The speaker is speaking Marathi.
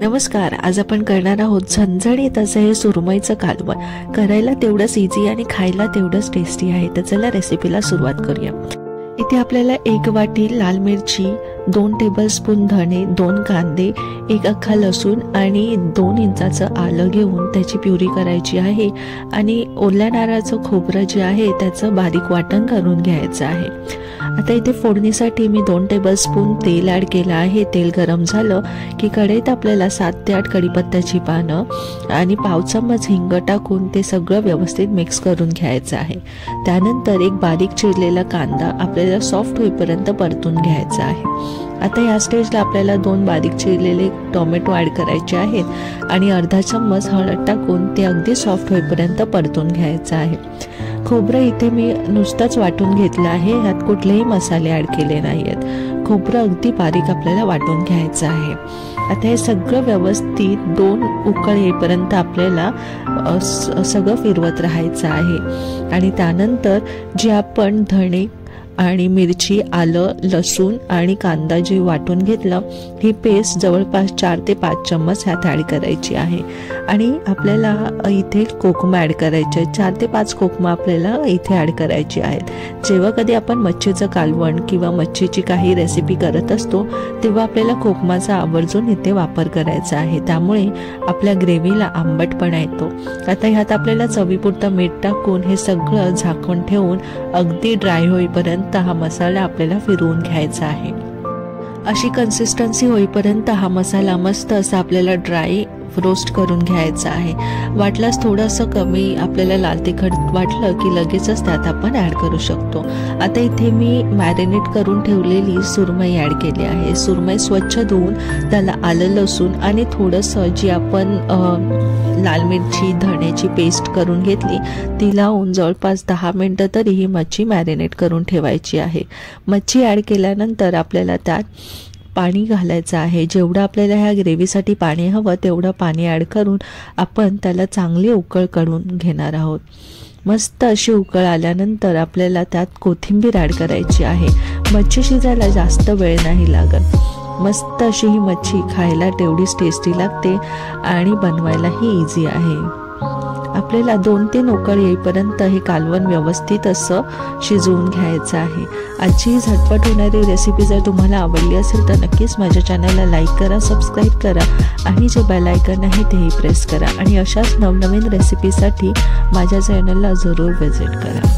नमस्कार आज आपण करणार आहोत झणझणीत असं हे सुरमईचं कालवण. करायला तेवढंच इझी आणि खायला तेवढंच टेस्टी आहे. तर चला रेसिपीला सुरुवात करूया. इथे आपल्याला एक वाटी लाल मिरची दोन टेबलस्पून धणे दोन कांदे एक अख्खा लसूण आणि दोन इंचाचं आलं घेऊन त्याची प्युरी करायची आहे. आणि ओल्या नारळाचं खोबरं जे आहे त्याचं बारीक वाटण करून घ्यायचं आहे. आता इथे फोडणीसाठी मी दोन टेबलस्पून तेल ॲड केलं आहे. तेल गरम झालं की कढईत आपल्याला सात ते आठ कढीपत्त्याची पानं आणि पाव चम्मच हिंग टाकून ते सगळं व्यवस्थित मिक्स करून घ्यायचं आहे. त्यानंतर एक बारीक चिरलेला कांदा आपल्याला सॉफ्ट होईपर्यंत परतून घ्यायचा आहे. आता या स्टेजला आपल्याला दोन बारीक चिरलेले टोमॅटो ॲड करायचे आहेत आणि अर्धा चम्मच हळद टाकून ते अगदी सॉफ्ट होईपर्यंत परतून घ्यायचं आहे. खोबरं इथे मी नुसतंच वाटून घेतलं आहे ह्यात कुठलेही मसाले ॲड केले नाही आहेत खोबरं अगदी बारीक आपल्याला वाटून घ्यायचं आहे. आता हे सगळं व्यवस्थित दोन उकळ येईपर्यंत आपल्याला सगळं फिरवत राहायचं आहे. आणि त्यानंतर जे आपण धणे आणि मिरची आलं लसूण आणि कांदा जे वाटून घेतलं ही पेस्ट जवळपास चार ते पाच चम्मच ह्यात ॲड करायची आहे. आणि आपल्याला इथे कोकमा ॲड करायचे आहेत. चार ते पाच कोकमा आपल्याला इथे ॲड करायची आहेत. जेव्हा कधी आपण मच्छीचं कालवण किंवा मच्छीची काही रेसिपी करत असतो तेव्हा आपल्याला कोकमाचा आवर्जून इथे वापर करायचा आहे. त्यामुळे आपल्या ग्रेव्हीला आंबटपणा येतो. आता ह्यात आपल्याला चवीपुरतं मीठ टाकून हे सगळं झाकून ठेवून अगदी ड्राय होईपर्यंत हा मसाला आपल्याला फिरवून घ्यायचा आहे. अशी कन्सिस्टन्सी होईपर्यंत हा मसाला मस्त असा आपल्याला ड्राय रोस्ट करून घ्यायचा आहे. वाटल्यास थोडंसं कमी आपल्याला लाल तिखट वाटलं की लगेचच त्यात आपण ॲड करू शकतो. आता इथे मी मॅरिनेट करून ठेवलेली सुरमई ॲड केली आहे. सुरमई स्वच्छ धुवून त्याला आलं लसूण आणि थोडंसं जी आपण लाल मिरची धण्याची पेस्ट करून घेतली ती लावून जवळपास दहा मिनटं तरी ही मच्छी मॅरिनेट करून ठेवायची आहे. मच्छी ॲड केल्यानंतर आपल्याला त्यात पाणी घालायचं आहे. जेवढं आपल्याला ह्या ग्रेव्हीसाठी पाणी हवं तेवढं पाणी ॲड करून आपण त्याला चांगली उकळ काढून घेणार आहोत. मस्त अशी उकळ आल्यानंतर आपल्याला त्यात कोथिंबीर ॲड करायची आहे. मच्छी शिजायला जास्त वेळ नाही लागत. मस्त अशी ही मच्छी खायला तेवढीच टेस्टी लागते आणि बनवायलाही इझी आहे. आपल्याला दोन तीन उकळ येईपर्यंत हे कालवण व्यवस्थित असं शिजवून घ्यायचं आहे. आजची झटपट होणारी रेसिपी जर तुम्हाला आवडली असेल तर नक्कीच माझ्या चॅनलला लाईक करा सबस्क्राईब करा आणि जे बेलायकन आहे तेही प्रेस करा आणि अशाच नवनवीन रेसिपीसाठी माझ्या चॅनलला जरूर व्हिजिट करा.